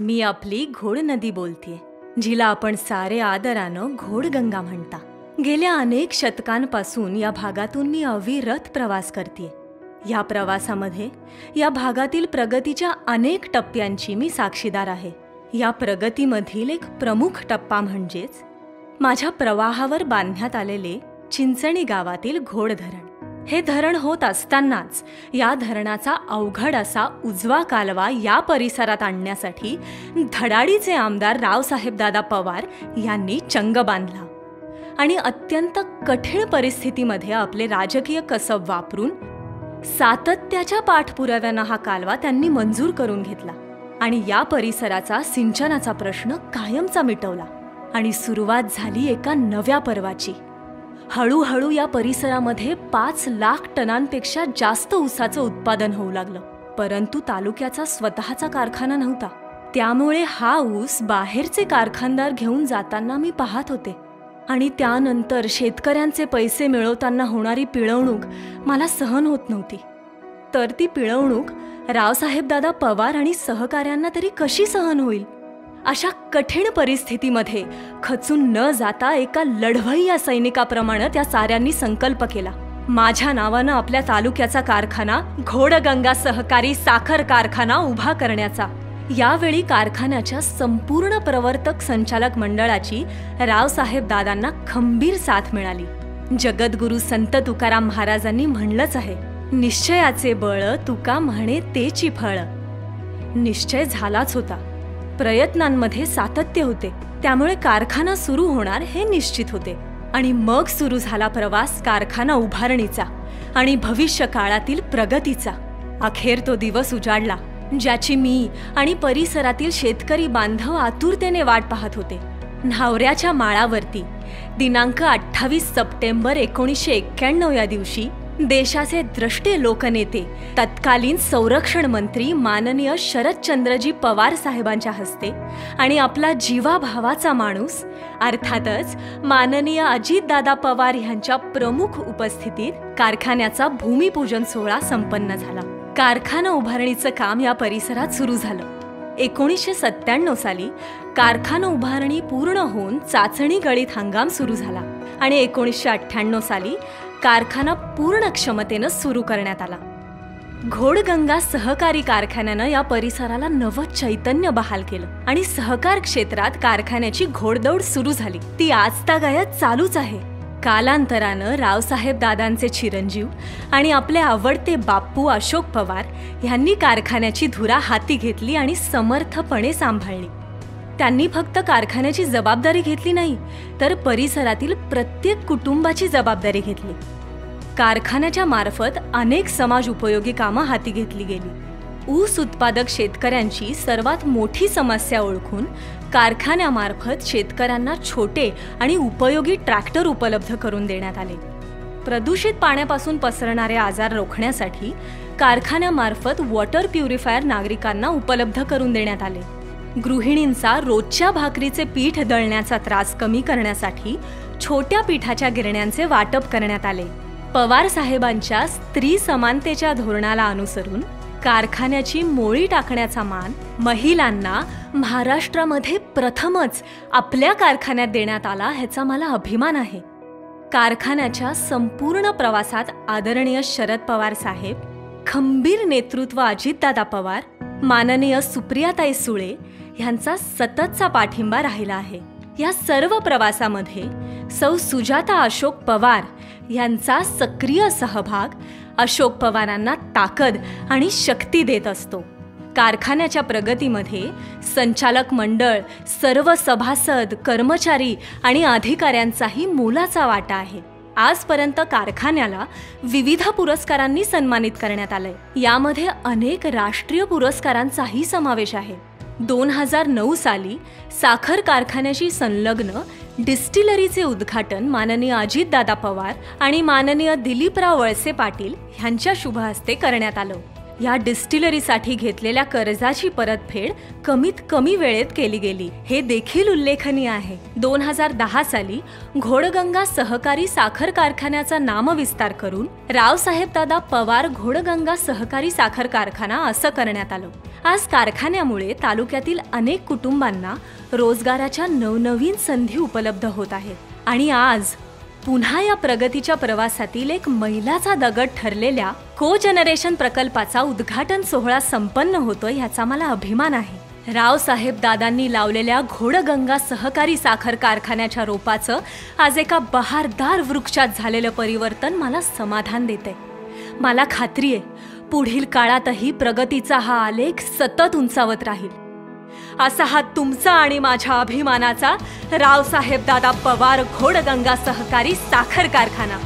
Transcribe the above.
मी आपली घोड नदी बोलतीये जिला आपण सारे आदरानं घोडगंगा म्हणता. गेल्या अनेक शतकांपासून या भागातून मी अविरत प्रवास करते या प्रवासामध्ये या भागातील प्रगतीच्या अनेक टप्प्यांची मी साक्षीदार आहे. या प्रगतीमधील एक प्रमुख टप्पा म्हणजेच माझ्या प्रवाहावर बांधण्यात आलेले चिंचणी गावातील घोड धरण हे धरण होत असतानाच या धरणाचा अवघड असा उजवा कालवा या परिसरात आणण्यासाठी धडाडीचे आमदार रावसाहेब दादा पवार यांनी चंग बांधला. आणि अत्यंत कठीण परिस्थितीमध्ये आपले राजकीय कसब वापरून सातत्याच्या पाठपुराव्यानं हा कालवा त्यांनी मंजूर करून घेतला आणि या परिसराचा सिंचनाचा प्रश्न कायमचा मिटवला आणि सुरुवात झाली एका नव्या पर्वाची. हळूहळू या परिसरामध्ये पाच लाख टनांपेक्षा जास्त ऊसाचं उत्पादन होऊ लागलं. परंतु तालुक्याचा स्वतःचा कारखाना नव्हता. त्यामुळे हा ऊस बाहेरचे कारखानदार घेऊन जाताना मी पाहत होते. आणि त्यानंतर शेतकऱ्यांचे पैसे मिळवताना होणारी पिळवणूक मला सहन होत नव्हती. तर ती पिळवणूक रावसाहेबदादा पवार आणि सहकाऱ्यांना तरी कशी सहन होईल? अशा कठीण परिस्थितीमध्ये खचून न जाता एका लढवय्या सैनिकाप्रमाणे त्या साऱ्यांनी संकल्प केला. माझ्या नावानं आपल्या तालुक्याचा कारखाना घोडगंगा सहकारी साखर कारखाना उभा करण्याचा. यावेळी कारखान्याच्या संपूर्ण प्रवर्तक संचालक मंडळाची रावसाहेब दादांना खंबीर साथ मिळाली. जगद्गुरु संत तुकाराम महाराजांनी म्हणलंच आहे निश्चयाचे बळ तुका म्हणे तेची फळ. निश्चय झालाच होता. प्रयत्नांमध्ये सातत्य होते. त्यामुळे कारखाना सुरू होणार हे निश्चित होते. आणि मग सुरू झाला प्रवास कारखाना उभारणीचा आणि भविष्य काळातील प्रगतीचा. अखेर तो दिवस उजाडला ज्याची मी आणि परिसरातील शेतकरी बांधव आतुरतेने वाट पाहत होते. न्हावऱ्याच्या माळावरती दिनांक अठ्ठावीस सप्टेंबर एकोणीसशे एक्क्याण्णव या दिवशी देशाचे द्रष्टे लोकनेते. तत्कालीन संरक्षण मंत्री माननीय शरदचंद्रजी पवार साहेबांच्या हस्ते आणि आपला जीवाभावाचा माणूस अर्थातच माननीय अजितदादा पवार यांच्या प्रमुख उपस्थितीत कारखान्याचा भूमिपूजन सोहळा संपन्न झाला. कारखाना उभारणीचं काम या परिसरात सुरू झालं. एकोणीसशे सत्त्याण्णव साली कारखाना उभारणी पूर्ण होऊन चाचणी गळीत हंगाम सुरू झाला आणि एकोणीसशे अठ्ठ्याण्णव साली कारखाना पूर्ण क्षमतेनं सुरू करण्यात आला. घोडगंगा सहकारी कारखान्यानं या परिसराला नवं चैतन्य बहाल केलं आणि सहकार क्षेत्रात कारखान्याची घोडदौड सुरू झाली. ती आजतागायत चालूच आहे. कालांतरानं रावसाहेब दादांचे चिरंजीव आणि आपले आवडते बाप्पू अशोक पवार यांनी कारखान्याची धुरा हाती घेतली आणि समर्थपणे सांभाळली. त्यांनी फक्त कारखान्याची जबाबदारी घेतली नाही तर परिसरातील प्रत्येक कुटुंबाची जबाबदारी घेतली. कारखान्याच्या मार्फत अनेक समाज उपयोगी कामं हाती घेतली गेली. ऊस उत्पादक शेतकऱ्यांची सर्वात मोठी समस्या ओळखून कारखान्यामार्फत शेतकऱ्यांना छोटे आणि उपयोगी ट्रॅक्टर उपलब्ध करून देण्यात आले. प्रदूषित पाण्यापासून पसरणारे आजार रोखण्यासाठी कारखान्यामार्फत वॉटर प्युरिफायर नागरिकांना उपलब्ध करून देण्यात आले. गृहिणींचा रोजच्या भाकरीचे पीठ दळण्याचा त्रास कमी करण्यासाठी छोट्या पीठाच्या गिरण्यांचे वाटप करण्यात आले. पवार साहेबांच्या स्त्री समानतेच्या धोरणाला अनुसरून कारखान्याची मोळी टाकण्याचा मान महिलांना महाराष्ट्रामध्ये प्रथमच आपल्या कारखान्यात देण्यात आला ह्याचा मला अभिमान आहे. कारखान्याच्या संपूर्ण प्रवासात आदरणीय शरद पवार साहेब खंबीर नेतृत्व अजितदादा पवार माननीय सुप्रियाताई सुळे ह्यांचा सततचा पाठिंबा राहिला आहे. या सर्व प्रवासामध्ये सौ सुजाता अशोक पवार यांचा सक्रिय सहभाग अशोक पवारांना ताकद आणि शक्ती देत असतो. कारखान्याच्या प्रगतीमध्ये संचालक मंडळ सर्व सभासद कर्मचारी आणि अधिकाऱ्यांचाही मोलाचा वाटा आहे. आजपर्यंत कारखान्याला विविध पुरस्कारांनी सन्मानित करण्यात आलंय. यामध्ये अनेक राष्ट्रीय पुरस्कारांचाही समावेश आहे. दोन हजार नऊ साली साखर कारखान्याशी संलग्न डिस्टिलरीचे उद्घाटन माननीय अजितदादा पवार आणि माननीय दिलीपराव वळसे पाटील ह्यांच्या शुभ हस्ते करण्यात आलं. या डिस्टिलरीसाठी घेतलेल्या कर्जाची परतफेड कमीत कमी वेळेत केली गेली. हे देखील उल्लेखनीय आहे. दोन हजार दहा साली घोडगंगा सहकारी साखर कारखान्याचा नामविस्तार करून रावसाहेब दादा पवार घोडगंगा सहकारी साखर कारखाना असं करण्यात आलं. आज कारखान्यामुळे तालुक्यातील अनेक कुटुंबांना रोजगाराच्या नवनवीन संधी उपलब्ध होत आहेत. आणि आज पुन्हा या प्रगतीच्या प्रवासातील एक मैलाचा दगड ठरलेल्या को जनरेशन प्रकल्पाचा उद्घाटन सोहळा संपन्न होतोय याचा मला अभिमान आहे. रावसाहेब दादांनी लावलेल्या घोडगंगा सहकारी साखर कारखान्याच्या रोपाचं आज एका बहारदार वृक्षात झालेलं परिवर्तन मला समाधान देते मला खात्री आहे पुढील काळातही प्रगतीचा हा आलेख सतत उंचावत राहील. असा हा तुमचा आणि माझ्या अभिमानाचा रावसाहेब दादा पवार घोडगंगा सहकारी साखर कारखाना.